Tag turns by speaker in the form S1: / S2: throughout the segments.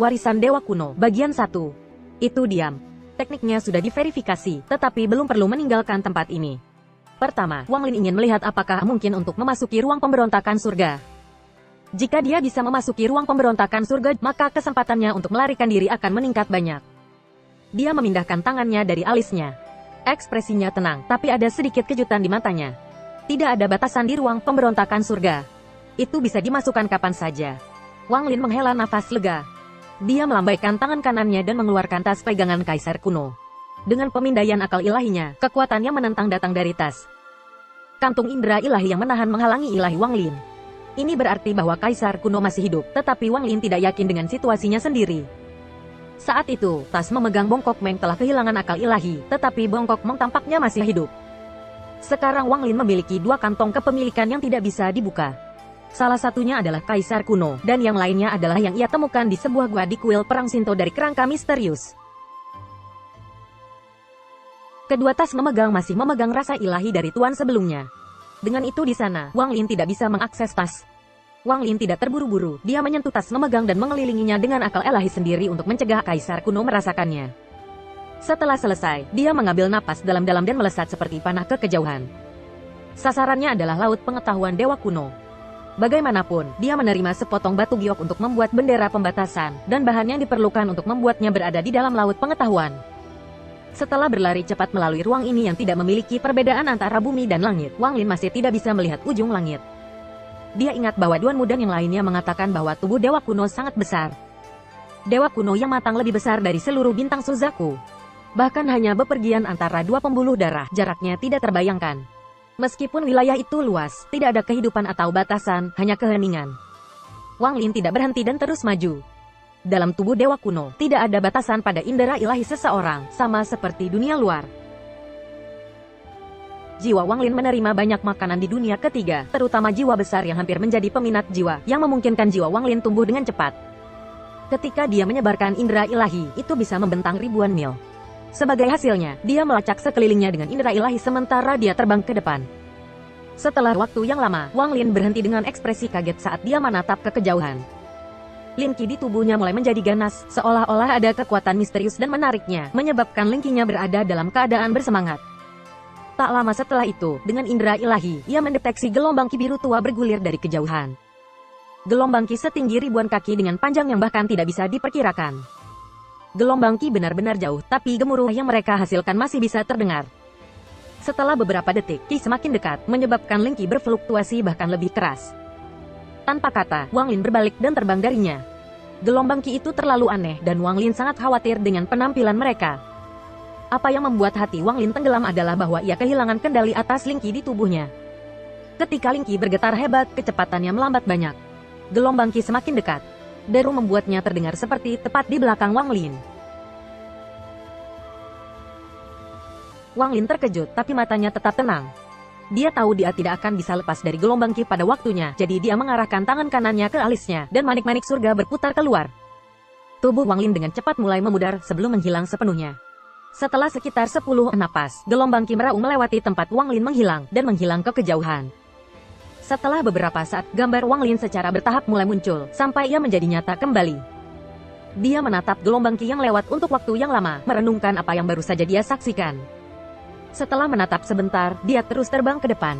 S1: Warisan Dewa Kuno, bagian 1. Itu diam. Tekniknya sudah diverifikasi, tetapi belum perlu meninggalkan tempat ini. Pertama, Wang Lin ingin melihat apakah mungkin untuk memasuki ruang pemberontakan surga. Jika dia bisa memasuki ruang pemberontakan surga, maka kesempatannya untuk melarikan diri akan meningkat banyak. Dia memindahkan tangannya dari alisnya. Ekspresinya tenang, tapi ada sedikit kejutan di matanya. Tidak ada batasan di ruang pemberontakan surga. Itu bisa dimasukkan kapan saja. Wang Lin menghela nafas lega. Dia melambaikan tangan kanannya dan mengeluarkan tas pegangan kaisar kuno. Dengan pemindaian akal ilahinya, kekuatan yang menentang datang dari tas. Kantung indera ilahi yang menahan menghalangi ilahi Wang Lin. Ini berarti bahwa kaisar kuno masih hidup, tetapi Wang Lin tidak yakin dengan situasinya sendiri. Saat itu, tas memegang Bongkok Meng telah kehilangan akal ilahi, tetapi Bongkok Meng tampaknya masih hidup. Sekarang Wang Lin memiliki dua kantong kepemilikan yang tidak bisa dibuka. Salah satunya adalah Kaisar kuno, dan yang lainnya adalah yang ia temukan di sebuah gua di kuil perang Sinto dari kerangka misterius. Kedua tas memegang masih memegang rasa ilahi dari tuan sebelumnya. Dengan itu di sana, Wang Lin tidak bisa mengakses tas. Wang Lin tidak terburu-buru, dia menyentuh tas memegang dan mengelilinginya dengan akal ilahi sendiri untuk mencegah Kaisar kuno merasakannya. Setelah selesai, dia mengambil napas dalam-dalam dan melesat seperti panah ke kejauhan. Sasarannya adalah laut pengetahuan Dewa Kuno. Bagaimanapun, dia menerima sepotong batu giok untuk membuat bendera pembatasan, dan bahan yang diperlukan untuk membuatnya berada di dalam laut pengetahuan. Setelah berlari cepat melalui ruang ini yang tidak memiliki perbedaan antara bumi dan langit, Wang Lin masih tidak bisa melihat ujung langit. Dia ingat bahwa Duan Mudan yang lainnya mengatakan bahwa tubuh Dewa Kuno sangat besar. Dewa Kuno yang matang lebih besar dari seluruh bintang Suzaku. Bahkan hanya bepergian antara dua pembuluh darah, jaraknya tidak terbayangkan. Meskipun wilayah itu luas, tidak ada kehidupan atau batasan, hanya keheningan. Wang Lin tidak berhenti dan terus maju. Dalam tubuh dewa kuno, tidak ada batasan pada indera ilahi seseorang, sama seperti dunia luar. Jiwa Wang Lin menerima banyak makanan di dunia ketiga, terutama jiwa besar yang hampir menjadi peminat jiwa, yang memungkinkan jiwa Wang Lin tumbuh dengan cepat. Ketika dia menyebarkan indera ilahi, itu bisa membentang ribuan mil. Sebagai hasilnya, dia melacak sekelilingnya dengan indera ilahi sementara dia terbang ke depan. Setelah waktu yang lama, Wang Lin berhenti dengan ekspresi kaget saat dia menatap ke kejauhan. Linki di tubuhnya mulai menjadi ganas, seolah-olah ada kekuatan misterius dan menariknya, menyebabkan Linkinya berada dalam keadaan bersemangat. Tak lama setelah itu, dengan indera ilahi, ia mendeteksi gelombang ki biru tua bergulir dari kejauhan. Gelombang ki setinggi ribuan kaki dengan panjang yang bahkan tidak bisa diperkirakan. Gelombang ki benar-benar jauh, tapi gemuruh yang mereka hasilkan masih bisa terdengar. Setelah beberapa detik, ki semakin dekat, menyebabkan Linki berfluktuasi bahkan lebih keras. Tanpa kata, Wang Lin berbalik dan terbang darinya. Gelombang ki itu terlalu aneh dan Wang Lin sangat khawatir dengan penampilan mereka. Apa yang membuat hati Wang Lin tenggelam adalah bahwa ia kehilangan kendali atas Lingki di tubuhnya. Ketika Lingki bergetar hebat, kecepatannya melambat banyak. Gelombang ki semakin dekat. Deru membuatnya terdengar seperti tepat di belakang Wang Lin. Wang Lin terkejut, tapi matanya tetap tenang. Dia tahu dia tidak akan bisa lepas dari gelombang ki pada waktunya, jadi dia mengarahkan tangan kanannya ke alisnya, dan manik-manik surga berputar keluar. Tubuh Wang Lin dengan cepat mulai memudar sebelum menghilang sepenuhnya. Setelah sekitar 10 napas, gelombang ki meraung melewati tempat Wang Lin menghilang, dan menghilang ke kejauhan. Setelah beberapa saat, gambar Wang Lin secara bertahap mulai muncul, sampai ia menjadi nyata kembali. Dia menatap gelombang ki yang lewat untuk waktu yang lama, merenungkan apa yang baru saja dia saksikan. Setelah menatap sebentar, dia terus terbang ke depan.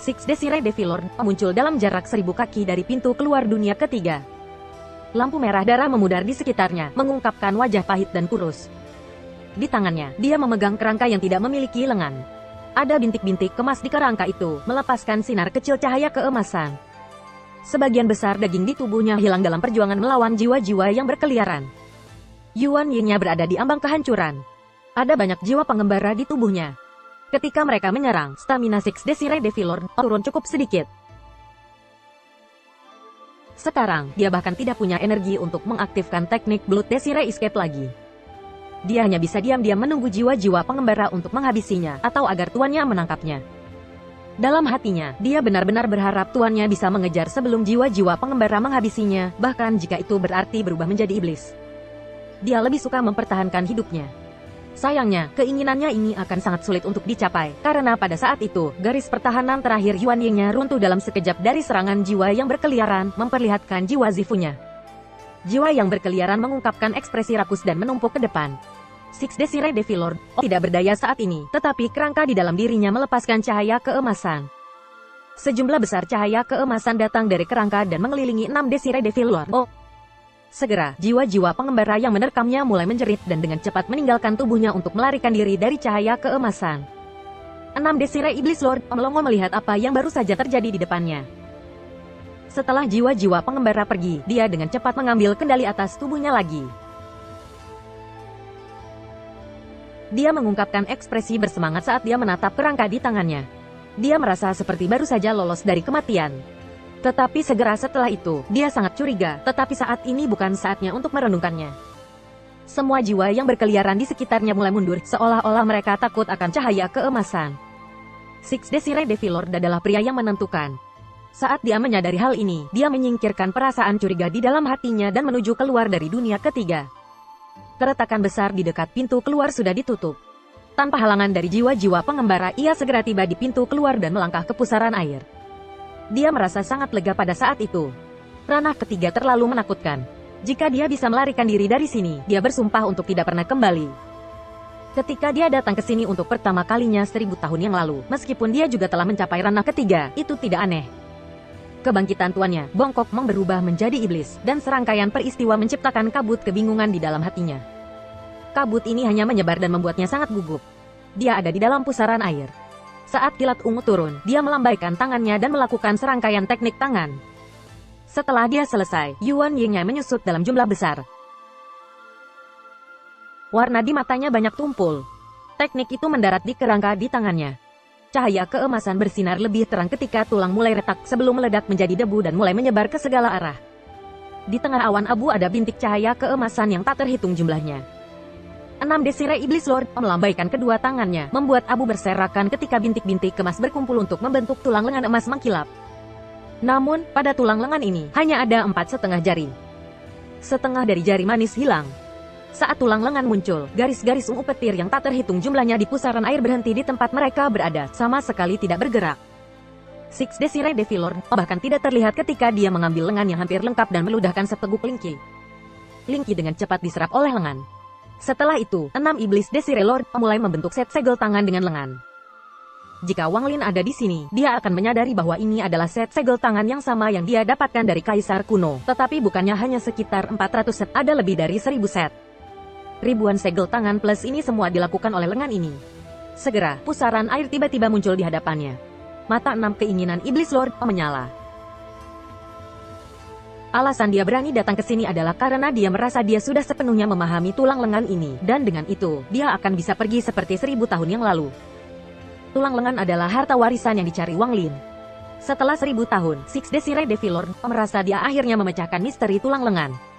S1: Six Desire Devilord muncul dalam jarak seribu kaki dari pintu keluar dunia ketiga. Lampu merah darah memudar di sekitarnya, mengungkapkan wajah pahit dan kurus. Di tangannya, dia memegang kerangka yang tidak memiliki lengan. Ada bintik-bintik kemas di kerangka itu, melepaskan sinar kecil cahaya keemasan. Sebagian besar daging di tubuhnya hilang dalam perjuangan melawan jiwa-jiwa yang berkeliaran. Yuan Yin-nya berada di ambang kehancuran. Ada banyak jiwa pengembara di tubuhnya. Ketika mereka menyerang, stamina Six Desire Devilord turun cukup sedikit. Sekarang, dia bahkan tidak punya energi untuk mengaktifkan teknik Blood Desire Escape lagi. Dia hanya bisa diam-diam menunggu jiwa-jiwa pengembara untuk menghabisinya, atau agar tuannya menangkapnya. Dalam hatinya, dia benar-benar berharap tuannya bisa mengejar sebelum jiwa-jiwa pengembara menghabisinya, bahkan jika itu berarti berubah menjadi iblis. Dia lebih suka mempertahankan hidupnya. Sayangnya, keinginannya ini akan sangat sulit untuk dicapai, karena pada saat itu, garis pertahanan terakhir Yuan Yingnya runtuh dalam sekejap dari serangan jiwa yang berkeliaran, memperlihatkan jiwa Zifunya. Jiwa yang berkeliaran mengungkapkan ekspresi rakus dan menumpuk ke depan. Six Desire Devil Lord oh, tidak berdaya saat ini, tetapi kerangka di dalam dirinya melepaskan cahaya keemasan. Sejumlah besar cahaya keemasan datang dari kerangka dan mengelilingi enam Desire Devil Lord. Oh, Segera, jiwa-jiwa pengembara yang menerkamnya mulai menjerit dan dengan cepat meninggalkan tubuhnya untuk melarikan diri dari cahaya keemasan. Enam Desire Iblis Lord melongo melihat apa yang baru saja terjadi di depannya. Setelah jiwa-jiwa pengembara pergi, dia dengan cepat mengambil kendali atas tubuhnya lagi. Dia mengungkapkan ekspresi bersemangat saat dia menatap kerangka di tangannya. Dia merasa seperti baru saja lolos dari kematian. Tetapi segera setelah itu, dia sangat curiga, tetapi saat ini bukan saatnya untuk merenungkannya. Semua jiwa yang berkeliaran di sekitarnya mulai mundur, seolah-olah mereka takut akan cahaya keemasan. Six Desire Devil Lord adalah pria yang menentukan. Saat dia menyadari hal ini, dia menyingkirkan perasaan curiga di dalam hatinya dan menuju keluar dari dunia ketiga. Keretakan besar di dekat pintu keluar sudah ditutup. Tanpa halangan dari jiwa-jiwa pengembara, ia segera tiba di pintu keluar dan melangkah ke pusaran air. Dia merasa sangat lega pada saat itu. Ranah ketiga terlalu menakutkan. Jika dia bisa melarikan diri dari sini, dia bersumpah untuk tidak pernah kembali. Ketika dia datang ke sini untuk pertama kalinya seribu tahun yang lalu, meskipun dia juga telah mencapai ranah ketiga, itu tidak aneh. Kebangkitan tuannya, Bongkok Mong berubah menjadi iblis, dan serangkaian peristiwa menciptakan kabut kebingungan di dalam hatinya. Kabut ini hanya menyebar dan membuatnya sangat gugup. Dia ada di dalam pusaran air. Saat kilat ungu turun, dia melambaikan tangannya dan melakukan serangkaian teknik tangan. Setelah dia selesai, Yuan Yingnya menyusut dalam jumlah besar. Warna di matanya banyak tumpul. Teknik itu mendarat di kerangka di tangannya. Cahaya keemasan bersinar lebih terang ketika tulang mulai retak sebelum meledak menjadi debu dan mulai menyebar ke segala arah. Di tengah awan abu ada bintik cahaya keemasan yang tak terhitung jumlahnya. Enam desire iblis lord melambaikan kedua tangannya, membuat abu berserakan ketika bintik-bintik kemas berkumpul untuk membentuk tulang lengan emas mengkilap. Namun, pada tulang lengan ini, hanya ada empat setengah jari. Setengah dari jari manis hilang. Saat tulang lengan muncul, garis-garis ungu petir yang tak terhitung jumlahnya di pusaran air berhenti di tempat mereka berada, sama sekali tidak bergerak. Six Desire Devil Lord bahkan tidak terlihat ketika dia mengambil lengan yang hampir lengkap dan meludahkan seteguk lingki. Lingki dengan cepat diserap oleh lengan. Setelah itu, enam iblis Desire Lord mulai membentuk set segel tangan dengan lengan. Jika Wang Lin ada di sini, dia akan menyadari bahwa ini adalah set segel tangan yang sama yang dia dapatkan dari Kaisar kuno. Tetapi bukannya hanya sekitar 400 set, ada lebih dari 1000 set. Ribuan segel tangan plus ini semua dilakukan oleh lengan ini. Segera, pusaran air tiba-tiba muncul di hadapannya. Mata enam keinginan iblis Lord menyala. Alasan dia berani datang ke sini adalah karena dia merasa dia sudah sepenuhnya memahami tulang lengan ini, dan dengan itu, dia akan bisa pergi seperti seribu tahun yang lalu. Tulang lengan adalah harta warisan yang dicari Wang Lin. Setelah seribu tahun, Six Desire Devil Lord merasa dia akhirnya memecahkan misteri tulang lengan.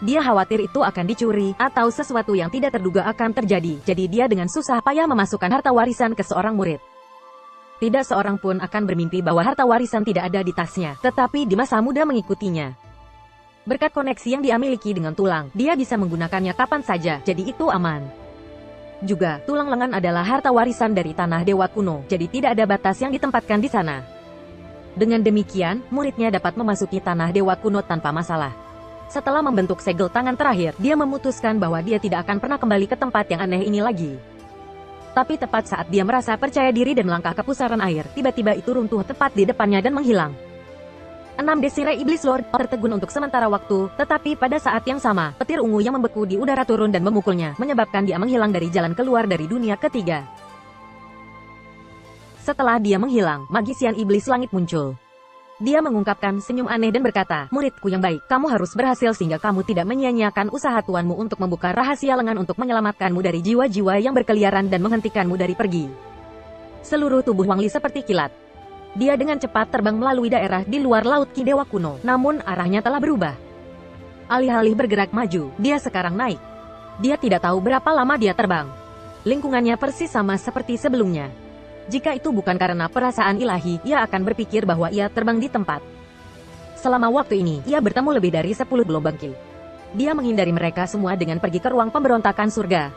S1: Dia khawatir itu akan dicuri, atau sesuatu yang tidak terduga akan terjadi, jadi dia dengan susah payah memasukkan harta warisan ke seorang murid. Tidak seorang pun akan bermimpi bahwa harta warisan tidak ada di tasnya, tetapi di masa muda mengikutinya. Berkat koneksi yang dia miliki dengan tulang, dia bisa menggunakannya kapan saja, jadi itu aman. Juga, tulang lengan adalah harta warisan dari tanah dewa kuno, jadi tidak ada batas yang ditempatkan di sana. Dengan demikian, muridnya dapat memasuki tanah dewa kuno tanpa masalah. Setelah membentuk segel tangan terakhir, dia memutuskan bahwa dia tidak akan pernah kembali ke tempat yang aneh ini lagi. Tapi tepat saat dia merasa percaya diri dan melangkah ke pusaran air, tiba-tiba itu runtuh tepat di depannya dan menghilang. Enam desire iblis lord tertegun untuk sementara waktu, tetapi pada saat yang sama, petir ungu yang membeku di udara turun dan memukulnya, menyebabkan dia menghilang dari jalan keluar dari dunia ketiga. Setelah dia menghilang, magisian iblis langit muncul. Dia mengungkapkan senyum aneh dan berkata, muridku yang baik, kamu harus berhasil sehingga kamu tidak menyia-nyiakan usaha tuanmu untuk membuka rahasia lengan untuk menyelamatkanmu dari jiwa-jiwa yang berkeliaran dan menghentikanmu dari pergi. Seluruh tubuh Wang Li seperti kilat. Dia dengan cepat terbang melalui daerah di luar laut Kidewa kuno, namun arahnya telah berubah. Alih-alih bergerak maju, dia sekarang naik. Dia tidak tahu berapa lama dia terbang. Lingkungannya persis sama seperti sebelumnya. Jika itu bukan karena perasaan ilahi, ia akan berpikir bahwa ia terbang di tempat. Selama waktu ini, ia bertemu lebih dari 10 gelombang ki. Dia menghindari mereka semua dengan pergi ke ruang pemberontakan surga.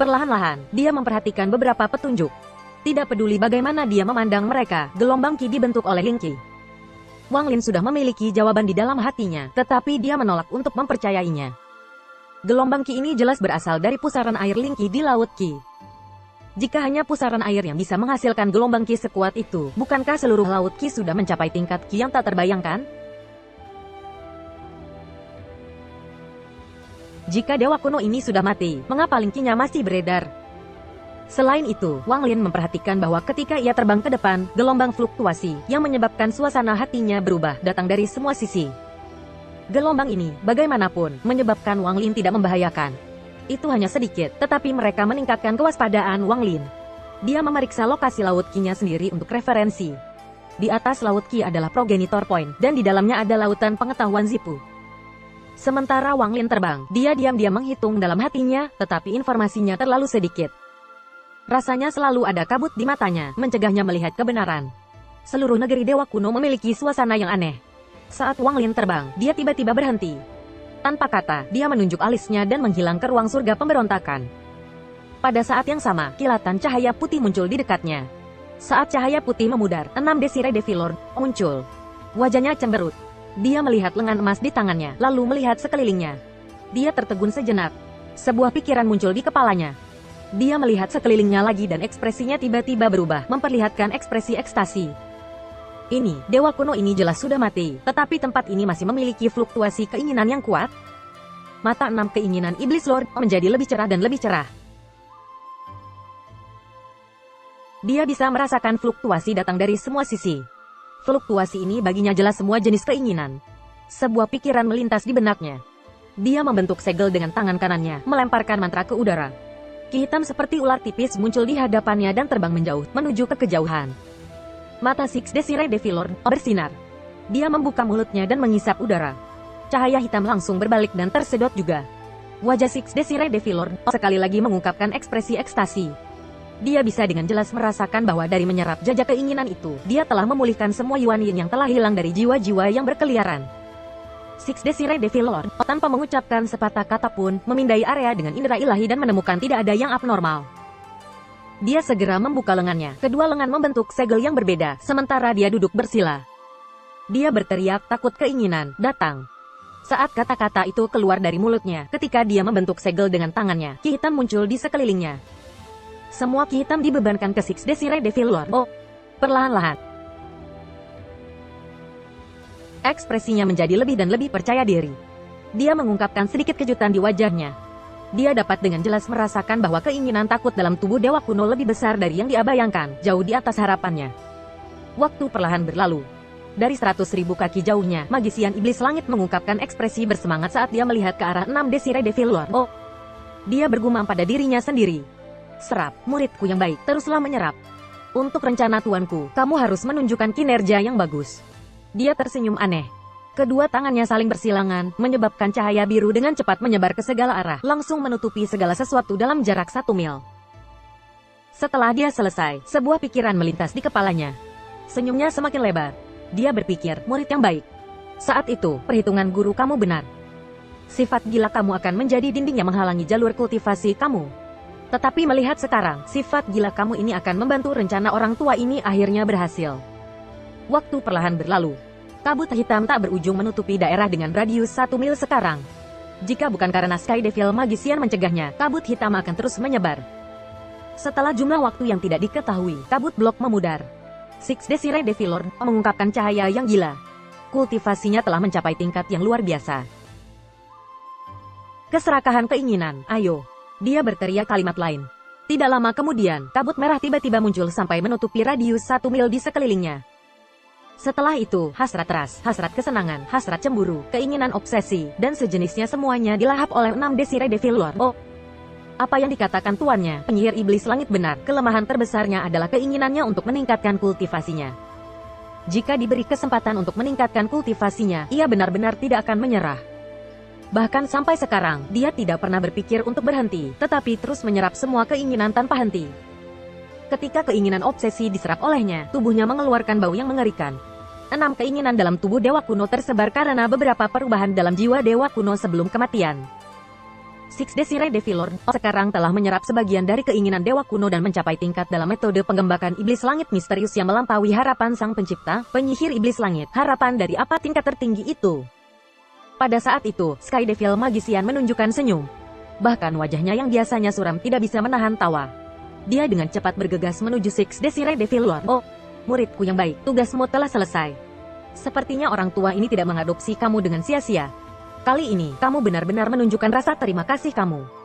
S1: Perlahan-lahan, dia memperhatikan beberapa petunjuk. Tidak peduli bagaimana dia memandang mereka, gelombang ki dibentuk oleh Ling Qi. Wang Lin sudah memiliki jawaban di dalam hatinya, tetapi dia menolak untuk mempercayainya. Gelombang Qi ini jelas berasal dari pusaran air Lingki di Laut Qi. Jika hanya pusaran air yang bisa menghasilkan gelombang Qi sekuat itu, bukankah seluruh Laut Qi sudah mencapai tingkat Qi yang tak terbayangkan? Jika Dewa kuno ini sudah mati, mengapa Lingkinya masih beredar? Selain itu, Wang Lin memperhatikan bahwa ketika ia terbang ke depan, gelombang fluktuasi yang menyebabkan suasana hatinya berubah datang dari semua sisi. Gelombang ini, bagaimanapun, menyebabkan Wang Lin tidak membahayakan. Itu hanya sedikit, tetapi mereka meningkatkan kewaspadaan Wang Lin. Dia memeriksa lokasi Laut Qi-nya sendiri untuk referensi. Di atas Laut Qi adalah Progenitor Point, dan di dalamnya ada lautan pengetahuan Zipu. Sementara Wang Lin terbang, dia diam-diam menghitung dalam hatinya, tetapi informasinya terlalu sedikit. Rasanya selalu ada kabut di matanya, mencegahnya melihat kebenaran. Seluruh negeri dewa kuno memiliki suasana yang aneh. Saat Wang Lin terbang, dia tiba-tiba berhenti. Tanpa kata, dia menunjuk alisnya dan menghilang ke ruang surga pemberontakan. Pada saat yang sama, kilatan cahaya putih muncul di dekatnya. Saat cahaya putih memudar, enam Desire Devilor muncul. Wajahnya cemberut. Dia melihat lengan emas di tangannya, lalu melihat sekelilingnya. Dia tertegun sejenak. Sebuah pikiran muncul di kepalanya. Dia melihat sekelilingnya lagi dan ekspresinya tiba-tiba berubah, memperlihatkan ekspresi ekstasi. Ini, dewa kuno ini jelas sudah mati, tetapi tempat ini masih memiliki fluktuasi keinginan yang kuat. Mata enam keinginan Iblis Lord menjadi lebih cerah dan lebih cerah. Dia bisa merasakan fluktuasi datang dari semua sisi. Fluktuasi ini baginya jelas semua jenis keinginan. Sebuah pikiran melintas di benaknya. Dia membentuk segel dengan tangan kanannya, melemparkan mantra ke udara. Ki hitam seperti ular tipis muncul di hadapannya dan terbang menjauh, menuju ke kejauhan. Mata Six Desire Devilor bersinar. Dia membuka mulutnya dan mengisap udara. Cahaya hitam langsung berbalik dan tersedot juga. Wajah Six Desire Devilor sekali lagi mengungkapkan ekspresi ekstasi. Dia bisa dengan jelas merasakan bahwa dari menyerap jajak keinginan itu, dia telah memulihkan semua Yuan Yin yang telah hilang dari jiwa-jiwa yang berkeliaran. Six Desire Devil Lord, tanpa mengucapkan sepatah kata pun, memindai area dengan indera ilahi dan menemukan tidak ada yang abnormal. Dia segera membuka lengannya, kedua lengan membentuk segel yang berbeda, sementara dia duduk bersila. Dia berteriak takut keinginan, datang. Saat kata-kata itu keluar dari mulutnya, ketika dia membentuk segel dengan tangannya, ki hitam muncul di sekelilingnya. Semua ki hitam dibebankan ke Six Desire Devil Lord. Oh, perlahan-lahan, Ekspresinya menjadi lebih dan lebih percaya diri. Dia mengungkapkan sedikit kejutan di wajahnya. Dia dapat dengan jelas merasakan bahwa keinginan takut dalam tubuh dewa kuno lebih besar dari yang dia bayangkan, jauh di atas harapannya. Waktu perlahan berlalu. Dari seratus ribu kaki jauhnya, magisian iblis langit mengungkapkan ekspresi bersemangat saat dia melihat ke arah enam Desire Devil Lord. Oh! Dia bergumam pada dirinya sendiri. Serap, muridku yang baik, teruslah menyerap. Untuk rencana tuanku, kamu harus menunjukkan kinerja yang bagus. Dia tersenyum aneh. Kedua tangannya saling bersilangan, menyebabkan cahaya biru dengan cepat menyebar ke segala arah, langsung menutupi segala sesuatu dalam jarak satu mil. Setelah dia selesai, sebuah pikiran melintas di kepalanya. Senyumnya semakin lebar. Dia berpikir, murid yang baik. Saat itu, perhitungan guru kamu benar. Sifat gila kamu akan menjadi dinding yang menghalangi jalur kultivasi kamu. Tetapi melihat sekarang, sifat gila kamu ini akan membantu rencana orang tua ini akhirnya berhasil. Waktu perlahan berlalu. Kabut hitam tak berujung menutupi daerah dengan radius satu mil sekarang. Jika bukan karena Sky Devil Magician mencegahnya, kabut hitam akan terus menyebar. Setelah jumlah waktu yang tidak diketahui, kabut blok memudar. Six Desire Devilor mengungkapkan cahaya yang gila. Kultivasinya telah mencapai tingkat yang luar biasa. Keserakahan keinginan, ayo. Dia berteriak kalimat lain. Tidak lama kemudian, kabut merah tiba-tiba muncul sampai menutupi radius satu mil di sekelilingnya. Setelah itu, hasrat ras, hasrat kesenangan, hasrat cemburu, keinginan obsesi, dan sejenisnya semuanya dilahap oleh enam Desire Devil Lord. Oh, apa yang dikatakan tuannya, penyihir iblis langit benar, kelemahan terbesarnya adalah keinginannya untuk meningkatkan kultivasinya. Jika diberi kesempatan untuk meningkatkan kultivasinya, ia benar-benar tidak akan menyerah. Bahkan sampai sekarang, dia tidak pernah berpikir untuk berhenti, tetapi terus menyerap semua keinginan tanpa henti. Ketika keinginan obsesi diserap olehnya, tubuhnya mengeluarkan bau yang mengerikan. Enam keinginan dalam tubuh dewa kuno tersebar karena beberapa perubahan dalam jiwa dewa kuno sebelum kematian. Six Desire Devil Lord sekarang telah menyerap sebagian dari keinginan dewa kuno dan mencapai tingkat dalam metode pengembakan iblis langit misterius yang melampaui harapan sang pencipta, penyihir iblis langit. Harapan dari apa tingkat tertinggi itu? Pada saat itu, Sky Devil Magician menunjukkan senyum. Bahkan wajahnya yang biasanya suram tidak bisa menahan tawa. Dia dengan cepat bergegas menuju Six Desire Devil Lord. Oh, muridku yang baik, tugasmu telah selesai. Sepertinya orang tua ini tidak mengadopsi kamu dengan sia-sia. Kali ini, kamu benar-benar menunjukkan rasa terima kasih kamu.